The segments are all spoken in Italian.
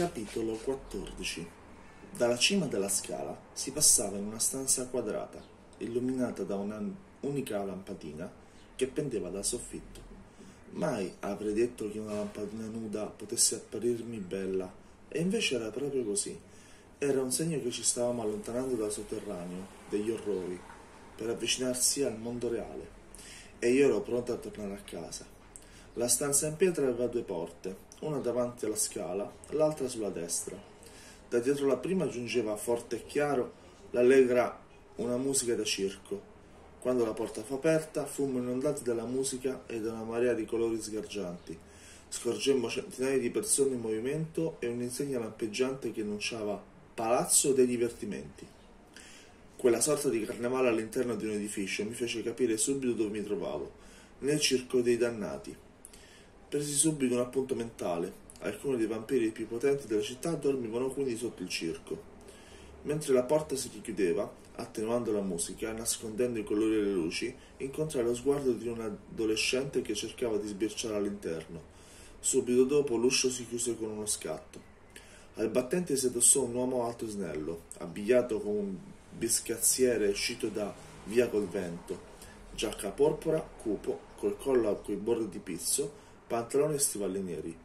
Capitolo 14 Dalla cima della scala si passava in una stanza quadrata, illuminata da un'unica lampadina che pendeva dal soffitto. Mai avrei detto che una lampadina nuda potesse apparirmi bella, e invece era proprio così. Era un segno che ci stavamo allontanando dal sotterraneo, degli orrori, per avvicinarsi al mondo reale. E io ero pronto a tornare a casa. La stanza in pietra aveva due porte, una davanti alla scala, l'altra sulla destra. Da dietro la prima giungeva forte e chiaro l'allegra una musica da circo. Quando la porta fu aperta, fummo inondati dalla musica e da una marea di colori sgargianti. Scorgemmo centinaia di persone in movimento e un'insegna lampeggiante che annunciava Palazzo dei divertimenti. Quella sorta di carnevale all'interno di un edificio mi fece capire subito dove mi trovavo, nel circo dei dannati. Presi subito un appunto mentale. Alcuni dei vampiri più potenti della città dormivano quindi sotto il circo. Mentre la porta si richiudeva, attenuando la musica, nascondendo i colori e le luci, incontrai lo sguardo di un adolescente che cercava di sbirciare all'interno. Subito dopo l'uscio si chiuse con uno scatto. Al battente si addossò un uomo alto e snello, abbigliato come un biscazziere uscito da via col vento, giacca porpora, cupo, col collo coi bordi di pizzo, pantaloni e stivali neri.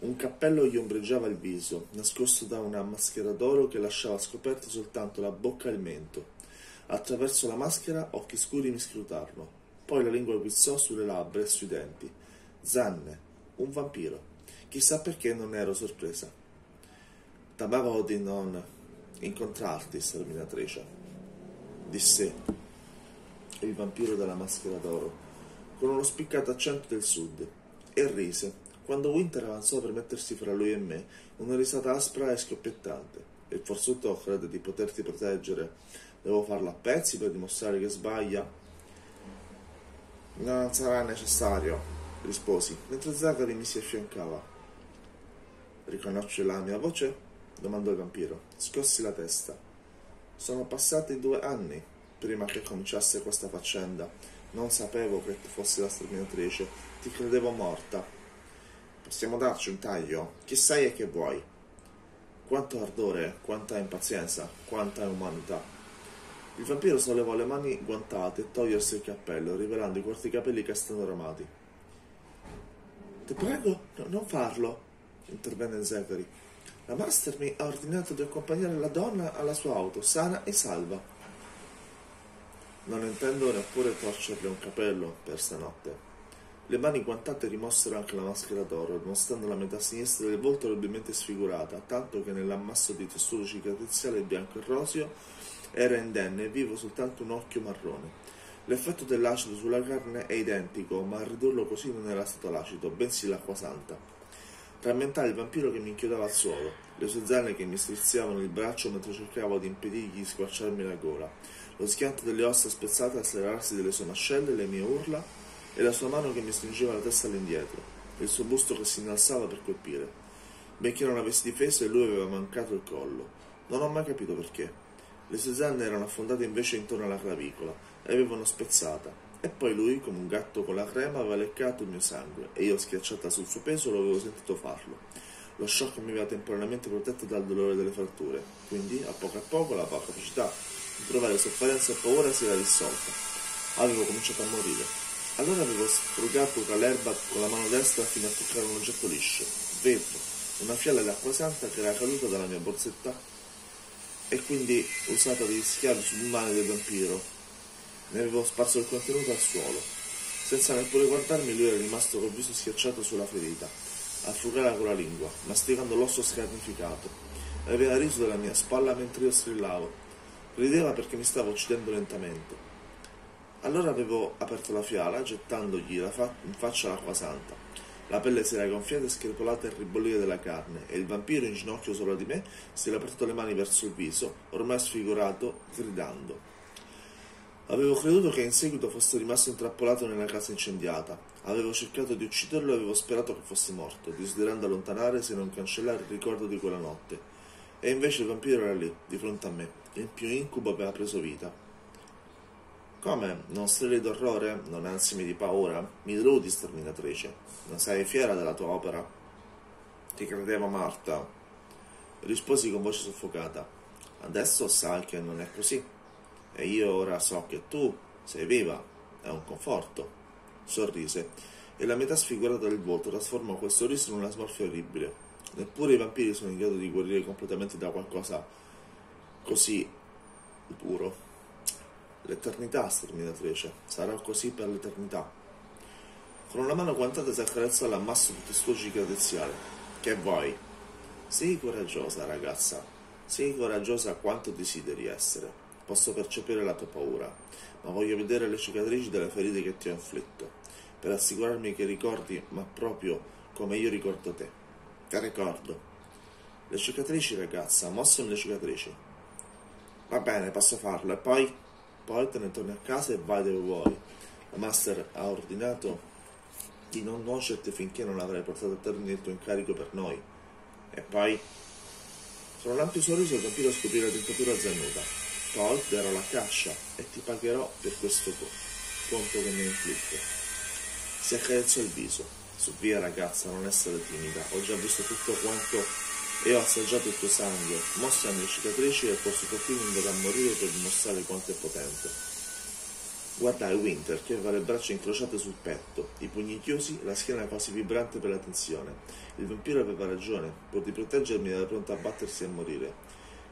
Un cappello gli ombreggiava il viso, nascosto da una maschera d'oro che lasciava scoperte soltanto la bocca e il mento. Attraverso la maschera occhi scuri mi scrutarono. Poi la lingua guizzò sulle labbra e sui denti. Zanne, un vampiro. Chissà perché non ero sorpresa. T'amavo di non incontrarti, sterminatrice, disse il vampiro dalla maschera d'oro, con uno spiccato accento del sud e rise. Quando Winter avanzò per mettersi fra lui e me, una risata aspra e scoppiettante. Il forzuto crede di poterti proteggere. Devo farlo a pezzi per dimostrare che sbaglia? Non sarà necessario, risposi, mentre Zachary mi si affiancava. Riconosce la mia voce? domandò il vampiro. Scossi la testa. Sono passati due anni prima che cominciasse questa faccenda. Non sapevo che tu fossi la sterminatrice. Ti credevo morta. Possiamo darci un taglio? Chi sei e che vuoi? Quanto ardore, quanta impazienza, quanta umanità. Il vampiro sollevò le mani guantate e togliersi il cappello, rivelando i corti capelli castano-romati. Ti prego, no, non farlo, intervenne Zachary. La master mi ha ordinato di accompagnare la donna alla sua auto, sana e salva. Non intendo neppure torcerle un capello per stanotte. Le mani guantate rimossero anche la maschera d'oro, mostrando la metà sinistra del volto orribilmente sfigurata, tanto che nell'ammasso di tessuto cicatriziale bianco e roseo era indenne e vivo soltanto un occhio marrone. L'effetto dell'acido sulla carne è identico, ma a ridurlo così non era stato l'acido, bensì l'acqua santa. Rammentai il vampiro che mi inchiodava al suolo, le sue zanne che mi striziavano il braccio mentre cercavo di impedirgli di squarciarmi la gola, lo schianto delle ossa spezzate al serrarsi delle sue mascelle, le mie urla e la sua mano che mi stringeva la testa all'indietro, il suo busto che si innalzava per colpire. Benché non avessi difeso e lui aveva mancato il collo. Non ho mai capito perché. Le sue zanne erano affondate invece intorno alla clavicola e avevano spezzata. E poi lui, come un gatto con la crema, aveva leccato il mio sangue e io, schiacciata sul suo peso, lo avevo sentito farlo. Lo shock mi aveva temporaneamente protetto dal dolore delle fratture, quindi a poco a poco la capacità di provare sofferenza e paura si era dissolta. Avevo cominciato a morire. Allora avevo strugato tra l'erba con la mano destra fino a toccare un oggetto liscio, vetro, una fiala d'acqua santa che era caduta dalla mia borsetta e quindi usata di rischiare sul mano del vampiro. Ne avevo sparso il contenuto al suolo. Senza neppure guardarmi lui era rimasto col viso schiacciato sulla ferita, a frugare con la lingua, masticando l'osso scarnificato. Aveva riso dalla mia spalla mentre io strillavo. Rideva perché mi stavo uccidendo lentamente. Allora avevo aperto la fiala, gettandogli fa- in faccia l'acqua santa. La pelle si era gonfiata e screpolata e ribollire della carne, e il vampiro, in ginocchio sopra di me, si era portato le mani verso il viso, ormai sfigurato, gridando. Avevo creduto che in seguito fosse rimasto intrappolato nella casa incendiata. Avevo cercato di ucciderlo e avevo sperato che fosse morto, desiderando allontanare se non cancellare il ricordo di quella notte. E invece il vampiro era lì, di fronte a me. Il più incubo aveva preso vita. Come? Non strilli d'orrore? Non ansimi di paura? Mi deludi, sterminatrice. Non sei fiera della tua opera? Ti credevo morta. Risposi con voce soffocata. Adesso sai che non è così. E io ora so che tu sei viva. È un conforto. Sorrise, e la metà sfigurata del volto trasformò quel sorriso in una smorfia orribile. Neppure i vampiri sono in grado di guarire completamente da qualcosa così puro. L'eternità, sterminatrice, sarà così per l'eternità. Con una mano guantata si accarezzò l'ammasso di testudo cicatriziale. Che vuoi? Sii coraggiosa, ragazza. Sii coraggiosa quanto desideri essere. Posso percepire la tua paura, ma voglio vedere le cicatrici delle ferite che ti ho inflitto, per assicurarmi che ricordi, ma proprio come io ricordo te. Che ricordo. Le cicatrici, ragazza, mostrami le cicatrici. Va bene, posso farlo. E poi? Poi te ne torni a casa e vai dove vuoi. La master ha ordinato di non conoscerti finché non avrai portato a termine il tuo incarico per noi. E poi? Con un ampio sorriso il vampiro scoprì la dentatura zannuta. Darò la caccia e ti pagherò per questo conto che mi inflitto. Si accarezzò il viso. Su via ragazza, non essere timida. Ho già visto tutto quanto e ho assaggiato il tuo sangue. Mostrami le cicatrici e tuo superfilm dovrà morire per dimostrare quanto è potente. Guardai Winter che aveva le braccia incrociate sul petto, i pugni chiusi, la schiena quasi vibrante per la tensione. Il vampiro aveva ragione, pur di proteggermi era pronto a battersi e a morire.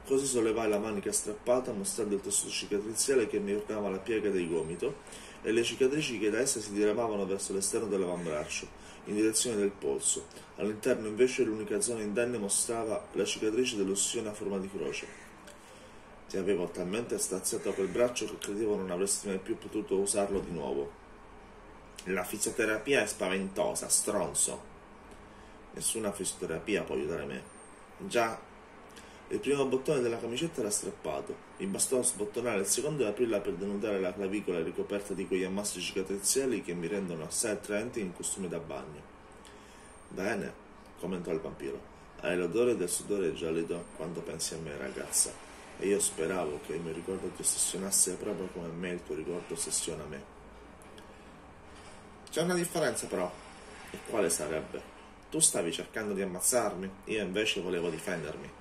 Così sollevai la manica strappata, mostrando il tessuto cicatriziale che mi ornava la piega del gomito e le cicatrici che da essa si diramavano verso l'esterno dell'avambraccio, in direzione del polso. All'interno invece l'unica zona indenne mostrava la cicatrice dell'ustione a forma di croce. Ti avevo talmente straziato quel braccio che credevo non avresti mai più potuto usarlo di nuovo. La fisioterapia è spaventosa, stronzo. Nessuna fisioterapia può aiutare me. Già, il primo bottone della camicetta era strappato. Mi bastò sbottonare il secondo e aprirla per denudare la clavicola ricoperta di quegli ammassi cicatriziali che mi rendono assai attraenti in costume da bagno. Bene, commentò il vampiro. Hai l'odore del sudore giallido quando pensi a me, ragazza e io speravo che il mio ricordo ti ossessionasse proprio come me il tuo ricordo ossessiona me. C'è una differenza però. E quale sarebbe? Tu stavi cercando di ammazzarmi, io invece volevo difendermi.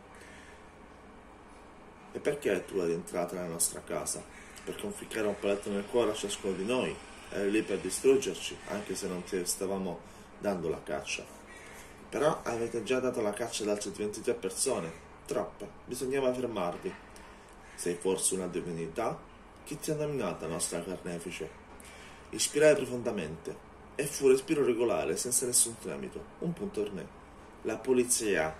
E perché tu eri entrata nella nostra casa? Per conficcare un paletto nel cuore a ciascuno di noi? Eri lì per distruggerci, anche se non ti stavamo dando la caccia. Però avete già dato la caccia ad altre 23 persone. Troppe. Bisognava fermarvi. Sei forse una divinità? Chi ti ha nominata nostra carnefice? Ispirai profondamente e fu respiro regolare, senza nessun tremito. Un punto me. La polizia.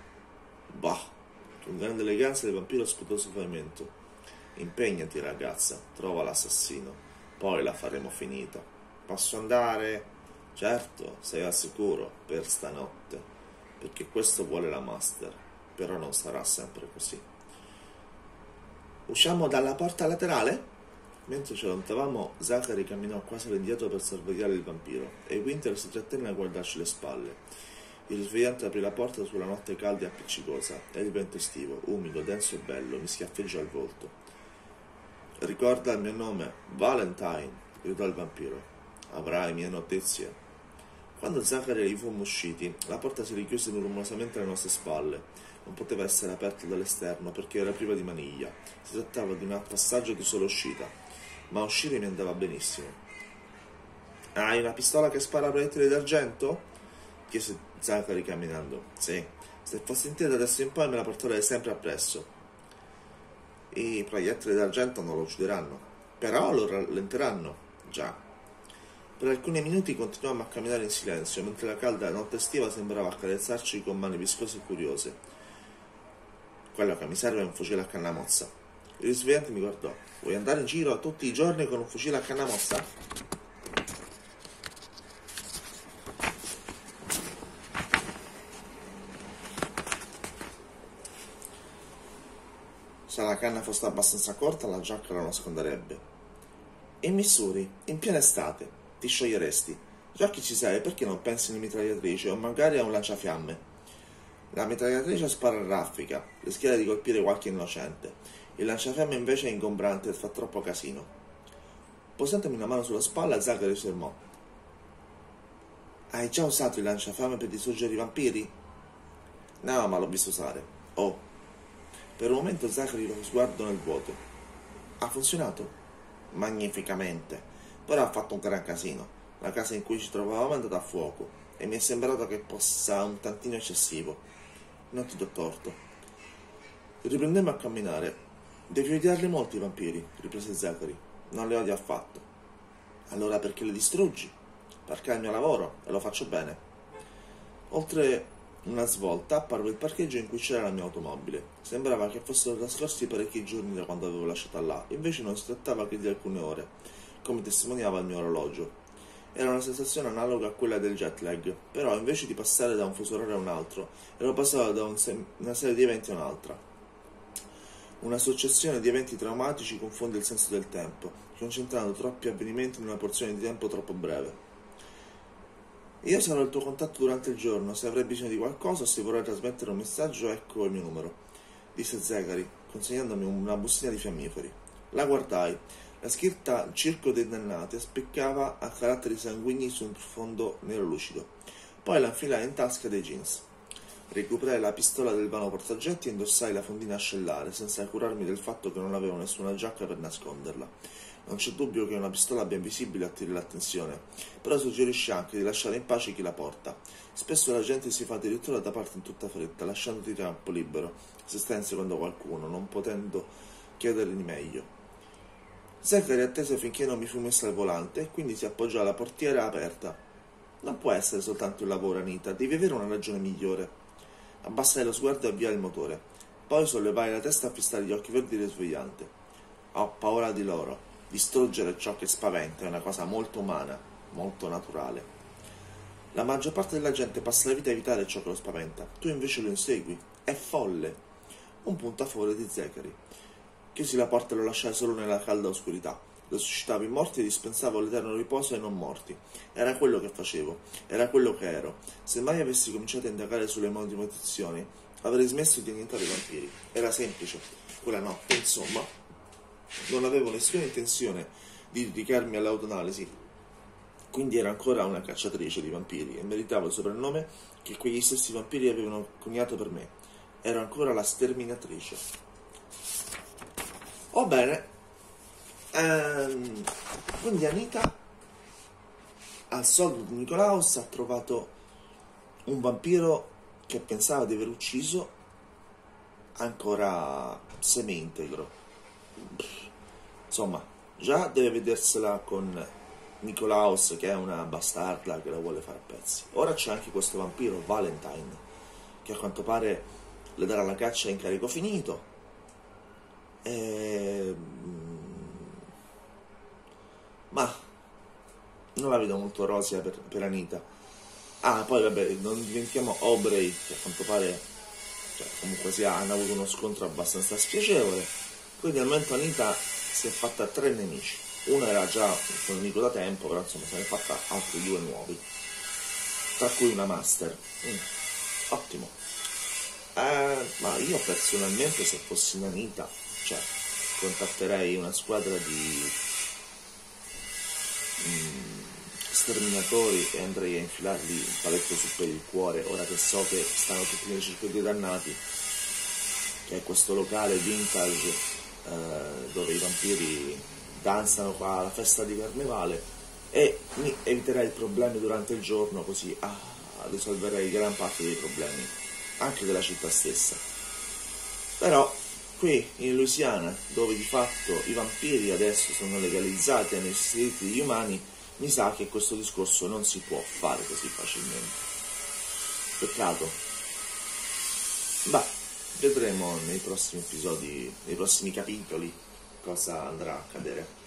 Bah! Con grande eleganza il vampiro sputò sul pavimento. Impegnati, ragazza, trova l'assassino. Poi la faremo finita. Posso andare? Certo, sei al sicuro per stanotte. Perché questo vuole la master. Però non sarà sempre così. Usciamo dalla porta laterale? Mentre ci allontavamo, Zachary camminò quasi all'indietro per sorvegliare il vampiro e Winter si trattenne a guardarci le spalle. Il risvegliante aprì la porta sulla notte calda e appiccicosa e il vento estivo, umido, denso e bello, mi schiaffeggiò al volto. Ricorda il mio nome, Valentine, gridò il vampiro. Avrai mie notizie. Quando Zachary e io fummo usciti, la porta si richiuse rumorosamente alle nostre spalle non poteva essere aperto dall'esterno perché era priva di maniglia. Si trattava di un passaggio di sola uscita, ma uscire mi andava benissimo. Hai una pistola che spara proiettili d'argento? Chiese Zachary camminando. Sì, se fossi in te da adesso in poi me la porterei sempre appresso. I proiettili d'argento non lo uccideranno, però lo rallenteranno. Già. Per alcuni minuti continuavamo a camminare in silenzio, mentre la calda notte estiva sembrava accarezzarci con mani viscose e curiose. Quello che mi serve è un fucile a canna mozza. Il risvegliante mi guardò. Vuoi andare in giro tutti i giorni con un fucile a canna mozza? Se la canna fosse abbastanza corta, la giacca la nasconderebbe. In Missouri, in piena estate, ti scioglieresti. Già che ci sei, perché non pensi in mitragliatrice o magari a un lanciafiamme? La mitragliatrice spara a raffica, rischia di colpire qualche innocente. Il lanciafiamme invece è ingombrante e fa troppo casino. Posatemi una mano sulla spalla, Zachary fermò. Hai già usato il lanciafiamme per distruggere i vampiri? No, ma l'ho visto usare. Oh, Per un momento Zachary lo sguardo nel vuoto. Ha funzionato? Magnificamente. Però ha fatto un gran casino. La casa in cui ci trovavamo è andata a fuoco e mi è sembrato che possa un tantino eccessivo. Non ti do torto. Riprendemmo a camminare. Devi odiarli molto i vampiri, riprese Zachary. Non li odio affatto. Allora perché li distruggi? Perché è il mio lavoro e lo faccio bene. Oltre una svolta apparve il parcheggio in cui c'era la mia automobile. Sembrava che fossero trascorsi parecchi giorni da quando avevo lasciata là, invece non si trattava che di alcune ore, come testimoniava il mio orologio. Era una sensazione analoga a quella del jet lag, però invece di passare da un fuso orario a un altro, ero passato da un se- una serie di eventi a un'altra. Una successione di eventi traumatici confonde il senso del tempo, concentrando troppi avvenimenti in una porzione di tempo troppo breve. Io sarò il tuo contatto durante il giorno, se avrai bisogno di qualcosa o se vorrai trasmettere un messaggio, ecco il mio numero, disse Zegari, consegnandomi una bustina di fiammiferi. La guardai. La scritta Circo dei Dannati spiccava a caratteri sanguigni su un fondo nero lucido. Poi la infilai in tasca dei jeans. Recuperai la pistola del vano portaoggetti e indossai la fondina ascellare, senza curarmi del fatto che non avevo nessuna giacca per nasconderla. Non c'è dubbio che una pistola ben visibile attiri l'attenzione, però suggerisce anche di lasciare in pace chi la porta. Spesso la gente si fa addirittura da parte in tutta fretta, lasciandoti campo libero, se stai inseguendo qualcuno, non potendo chiedere di meglio. Zachary attese finché non mi fu messa al volante quindi si appoggiò alla portiera aperta. Non può essere soltanto il lavoro, Anita, devi avere una ragione migliore. Abbassai lo sguardo e avviai il motore. Poi sollevai la testa a fissare gli occhi verdi risvegliante. Ho paura di loro. Distruggere ciò che spaventa è una cosa molto umana, molto naturale. La maggior parte della gente passa la vita a evitare ciò che lo spaventa, tu invece lo insegui. È folle. Un punto a favore di Zachary. Chiusi la porta e lo lasciai solo nella calda oscurità. Resuscitavo i morti e dispensavo l'eterno riposo ai non morti. Era quello che facevo, era quello che ero. Se mai avessi cominciato a indagare sulle motivazioni, avrei smesso di annientare i vampiri. Era semplice. Quella notte, insomma, non avevo nessuna intenzione di dedicarmi all'autoanalisi, quindi ero ancora una cacciatrice di vampiri e meritavo il soprannome che quegli stessi vampiri avevano coniato per me. Ero ancora la sterminatrice. Oh bene, ehm, quindi Anita al soldo di Nicolaus ha trovato un vampiro che pensava di aver ucciso ancora semi-integro insomma, già deve vedersela con Nicolaus che è una bastarda che la vuole fare a pezzi. Ora c'è anche questo vampiro, Valentine, che a quanto pare le darà la caccia in carico finito. E... Mm, ma non la vedo molto rosea per, per Anita. Ah, poi vabbè, non dimentichiamo Aubrey, che a quanto pare cioè, comunque sia, hanno avuto uno scontro abbastanza spiacevole. Quindi al momento Anita si è fatta tre nemici. Uno era già un nemico da tempo, però insomma se ne è fatta altri due nuovi, tra cui una master. Mm, ottimo. Eh, ma io personalmente se fossi Nanita, cioè, contatterei una squadra di mm, sterminatori e andrei a infilargli un paletto su per il cuore, ora che so che stanno tutti nei circuiti dannati, che è questo locale vintage eh, dove i vampiri danzano qua alla festa di carnevale e mi eviterei problemi durante il giorno così ah, risolverei gran parte dei problemi anche della città stessa. Però qui in Louisiana dove di fatto i vampiri adesso sono legalizzati nei diritti degli umani mi sa che questo discorso non si può fare così facilmente. Peccato. Beh vedremo nei prossimi episodi, nei prossimi capitoli cosa andrà a accadere.